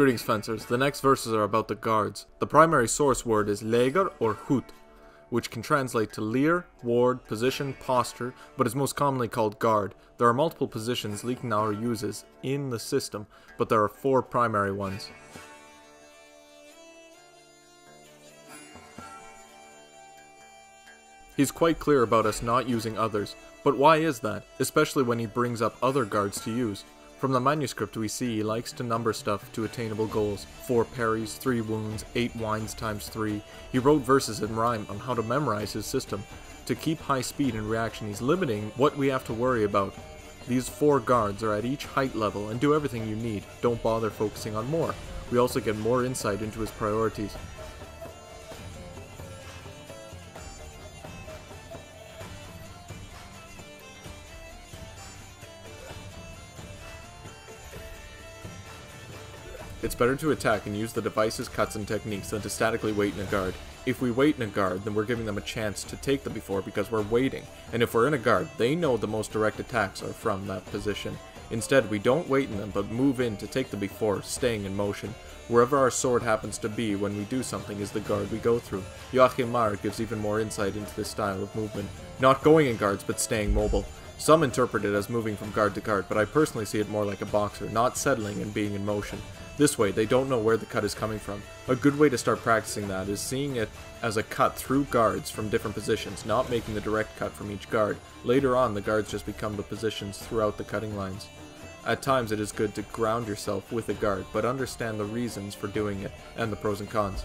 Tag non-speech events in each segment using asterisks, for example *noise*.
Greetings, fencers. The next verses are about the guards. The primary source word is leger or hut, which can translate to leer, ward, position, posture, but is most commonly called guard. There are multiple positions Liechtenauer uses in the system, but there are four primary ones. He's quite clear about us not using others, but why is that, especially when he brings up other guards to use? From the manuscript we see he likes to number stuff to attainable goals. 4 parries, 3 wounds, 8 winds times 3. He wrote verses in rhyme on how to memorize his system. To keep high speed and reaction he's limiting what we have to worry about. These 4 guards are at each height level and do everything you need, don't bother focusing on more. We also get more insight into his priorities. It's better to attack and use the device's cuts and techniques than to statically wait in a guard. If we wait in a guard, then we're giving them a chance to take the before because we're waiting, and if we're in a guard, they know the most direct attacks are from that position. Instead, we don't wait in them, but move in to take the before, staying in motion. Wherever our sword happens to be when we do something is the guard we go through. Joachim Meyer gives even more insight into this style of movement. Not going in guards, but staying mobile. Some interpret it as moving from guard to guard, but I personally see it more like a boxer, not settling and being in motion. This way, they don't know where the cut is coming from. A good way to start practicing that is seeing it as a cut through guards from different positions, not making the direct cut from each guard. Later on, the guards just become the positions throughout the cutting lines. At times, it is good to ground yourself with a guard, but understand the reasons for doing it and the pros and cons.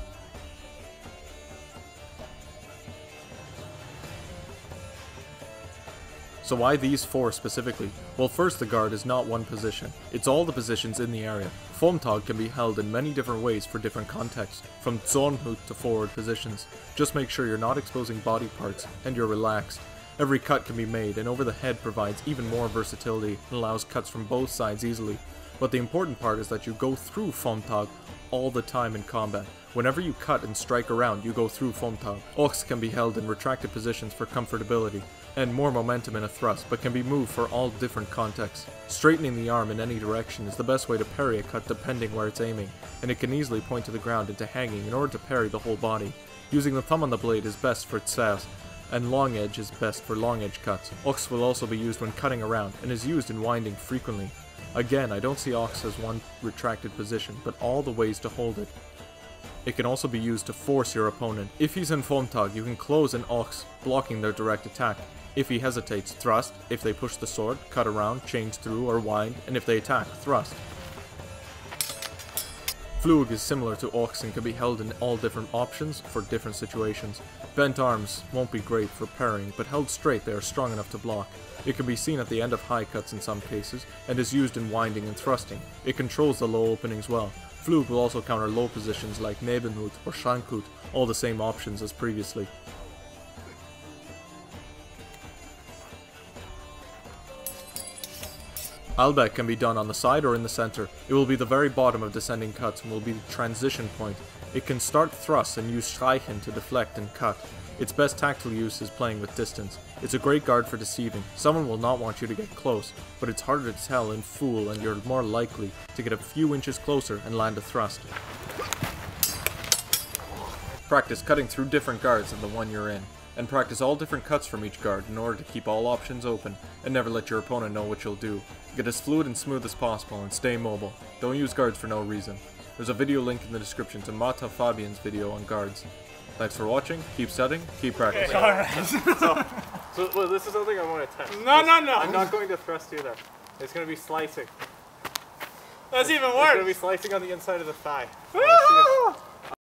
So why these four specifically? Well first the guard is not one position, it's all the positions in the area. Vom Tag can be held in many different ways for different contexts, from Zornhut to forward positions. Just make sure you're not exposing body parts, and you're relaxed. Every cut can be made, and over the head provides even more versatility and allows cuts from both sides easily. But the important part is that you go through Vom Tag all the time in combat. Whenever you cut and strike around, you go through Vom Tag. Ox can be held in retracted positions for comfortability and more momentum in a thrust, but can be moved for all different contexts. Straightening the arm in any direction is the best way to parry a cut depending where it's aiming, and it can easily point to the ground into hanging in order to parry the whole body. Using the thumb on the blade is best for tsas, and long edge is best for long edge cuts. Ox will also be used when cutting around, and is used in winding frequently. Again, I don't see Ox as one retracted position, but all the ways to hold it. It can also be used to force your opponent. If he's in Vom Tag, you can close an Ox, blocking their direct attack. If he hesitates, thrust. If they push the sword, cut around, change through, or wind. And if they attack, thrust. Pflug is similar to Ox and can be held in all different options for different situations. Bent arms won't be great for parrying, but held straight they are strong enough to block. It can be seen at the end of high cuts in some cases, and is used in winding and thrusting. It controls the low openings well. Pflug will also counter low positions like Nebenhut or Schrankhut, all the same options as previously. Alber can be done on the side or in the center. It will be the very bottom of descending cuts and will be the transition point. It can start thrusts and use Streichen to deflect and cut. Its best tactical use is playing with distance. It's a great guard for deceiving. Someone will not want you to get close, but it's harder to tell in Fool and you're more likely to get a few inches closer and land a thrust. Practice cutting through different guards than the one you're in and practice all different cuts from each guard in order to keep all options open and never let your opponent know what you'll do. Get as fluid and smooth as possible and stay mobile. Don't use guards for no reason. There's a video link in the description to Mata Fabian's video on guards. Thanks for watching, keep studying, keep practicing. Alright. *laughs* so, so well, this is something I want to test. No, no, no. I'm not going to thrust either. It's going to be slicing. That's even worse! It's going to be slicing on the inside of the thigh. Woo!